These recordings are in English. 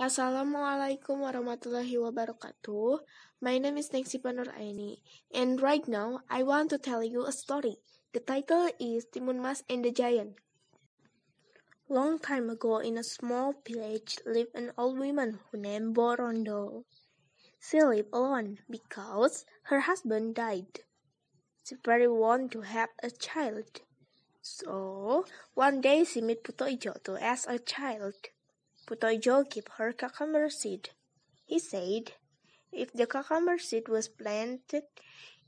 Assalamualaikum warahmatullahi wabarakatuh. My name is Neng Syifa Nuraini, and right now I want to tell you a story. The title is Timun Mas and the Giant. Long time ago, in a small village, lived an old woman who named Mbok Rondo. She lived alone because her husband died. She very wanted to have a child. So one day she met Buto Ijo to ask a child. Buto Ijo gave her cucumber seed. He said, if the cucumber seed was planted,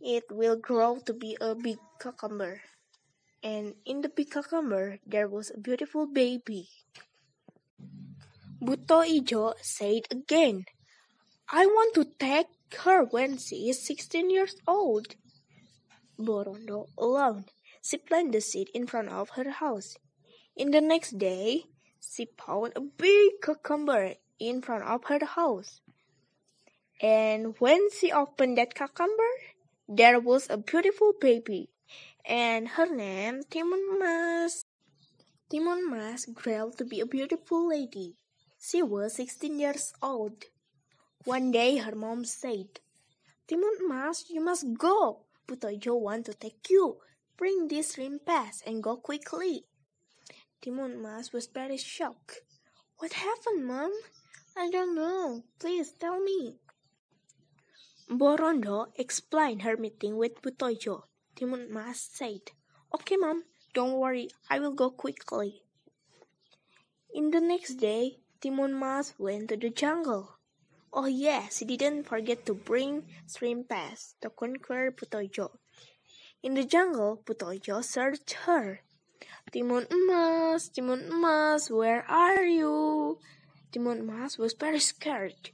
it will grow to be a big cucumber. And in the big cucumber, there was a beautiful baby. Buto Ijo said again, I want to take her when she is 16 years old. Mbok Rondo alone. She planted the seed in front of her house. In the next day, she found a big cucumber in front of her house. And when she opened that cucumber, there was a beautiful baby, and her name Timun Mas. Timun Mas grew to be a beautiful lady. She was 16 years old. One day her mom said, Timun Mas, you must go. Buto Ijo want to take you. Bring this rim pass and go quickly. Timun Mas was very shocked. What happened, Mom? I don't know. Please tell me. Mbok Rondo explained her meeting with Buto Ijo. Timun Mas said, Okay, Mom, don't worry. I will go quickly. In the next day, Timun Mas went to the jungle. Oh yes, he didn't forget to bring Shrimp Pass to conquer Buto Ijo. In the jungle, Buto Ijo searched her. Timun Emas, Timun Emas, where are you? Timun Emas was very scared.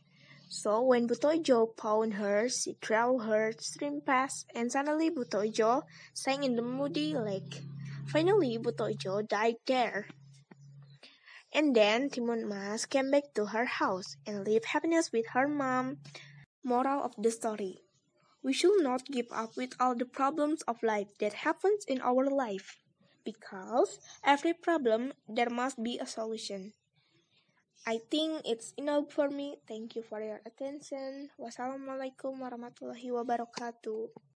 So when Buto Ijo found her, she threw her stream past, and suddenly Buto Ijo sank in the muddy lake. Finally, Buto Ijo died there. And then Timun Mas came back to her house and lived happiness with her mom. Moral of the story. We should not give up with all the problems of life that happens in our life. Because every problem there must be a solution. I think it's enough for me. Thank you for your attention. Wassalamualaikum warahmatullahi wabarakatuh.